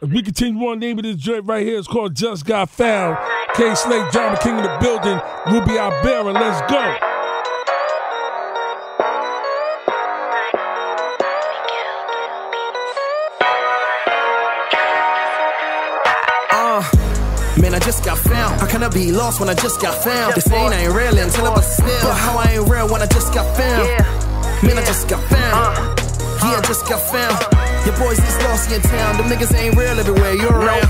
As we continue on, name of this joint right here is called Just Got Found. Kay Slay, Drama King of the building, Ruby Ibarra, let's go. Uh, Man, I just got found. How can I be lost when I just got found? They saying I ain't real until I was still. But how I ain't real when I just got found? Man, I just got found. Yeah, I just got found. Your boys is lost in town. Them niggas ain't real everywhere you're around.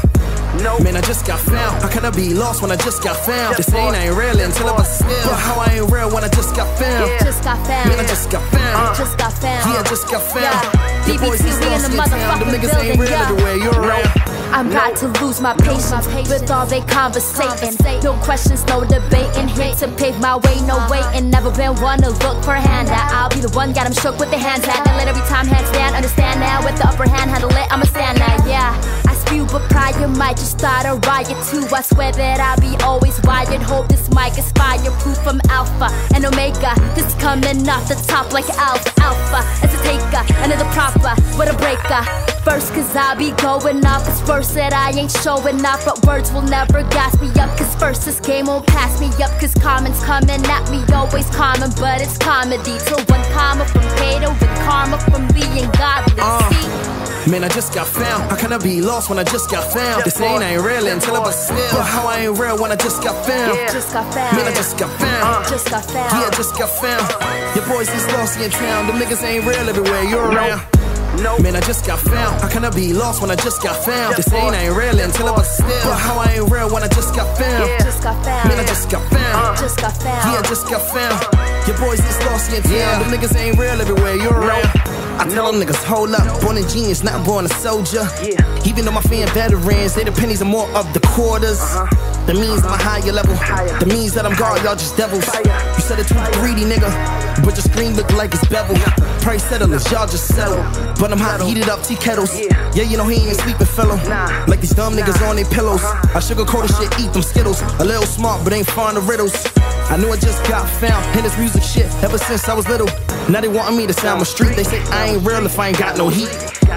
No. Man, I just got found. How can I be lost when I just got found? They saying I ain't real until I was still. But how I ain't real when I just got found? Yeah. Just got found. Man, I just got found. Just got found. Yeah, I just got found. Yeah. Your boys is BBT, we in the in town. Them motherfucking building, real yeah. everywhere. I'm about to lose my patience with all they conversating. No questions, no debating. Here to pave my way, no waiting. Never been one to look for a handout. I'll be the one, got 'em shook with the hands out. And let every time hands down. Understand now with the upper hand, handle it. I'ma stand now, yeah. I but prior might just start a riot too. I swear that I'll be always wired. Hope this mic is fireproof from Alpha and Omega. This coming off the top like Alpha. Alpha as a taker, another proper, what a breaker. First, cause I'll be going off. It's first that I ain't showing off, but words will never gas me up. Cause first, this game won't pass me up. Cause comments coming at me, always common, but it's comedy. Till one comma from Kato with karma from being godly. Uh. See? Man, I just got found. How can I be lost when I just got found? They saying I ain't real until I was still. But how I ain't real when I just got found? Just got found. Man, I just got found. Just got found. Yeah, just got found. Your boys is lost in town. Them niggas ain't real everywhere you're around. Man, I just got found. How can I be lost when I just got found? They saying I ain't real until I was still. But how I ain't real when I just got found? Yeah. Just got found. Man, I just got found. Just got found. Yeah, just got found. Your boys is lost in town. Them niggas ain't real everywhere you're around. I tell them niggas, hold up. Born a genius, not born a soldier. Even though my fan veterans, they the pennies are more of the quarters. Uh-huh. That means a higher level. That means that I'm God, y'all just devils. You said it too greedy, nigga. But your screen look like it's bevel. Price settlers, y'all just settle. But I'm hot, heated up tea kettles. Yeah, you know he ain't sleeping, fellow. Like these dumb niggas on their pillows. I sugarcoat the shit, eat them skittles. A little smart, but ain't fond of riddles. I knew I just got found in this music shit ever since I was little. Now they wanting me to sound my street. They say I ain't real if I ain't got no heat.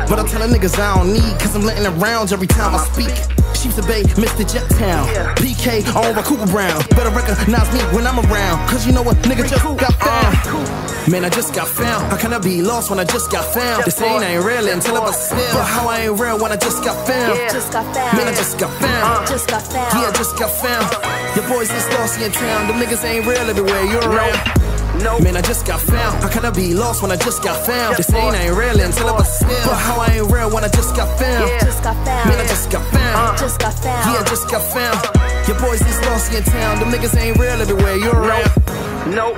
But I'm telling niggas I don't need, cause I'm letting it round every time I speak. Sheep's a Bay, Mr. Jet Town. PK on Cooper Brown. Better recognize me when I'm around. Cause you know what, nigga just got found. Uh. Man, I just got found. How can I be lost when I just got found? They saying I ain't real until I was still. But how I ain't real when I just got found? Just got found. Man, I just got found. Uh. Just got found. Yeah, just got found. Your boys is lost in town. The niggas ain't real everywhere you're around. Man, I just got found. How can I be lost when I just got found? They saying I ain't real until I was still. But how I ain't real when I just got found? Yeah. Just got found. Man, I just got found. Uh. Just got found. Yeah, just got found. Your boys is lost in town. Them niggas ain't real everywhere you're around. Nope.